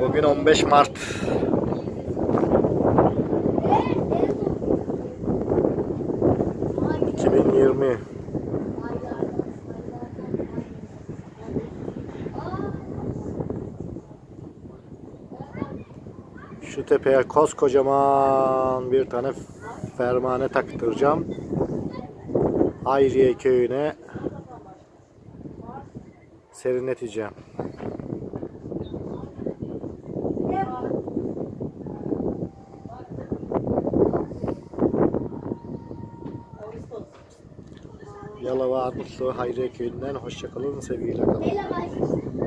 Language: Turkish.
Bugün 15 Mart. ...2020. Şu tepeye koskocaman bir tane fermane taktıracağım. Hayriye köyüne serinleteceğim. Yalova Armutlu Hayriye köyünden hoşçakalın sevgiyle kalın.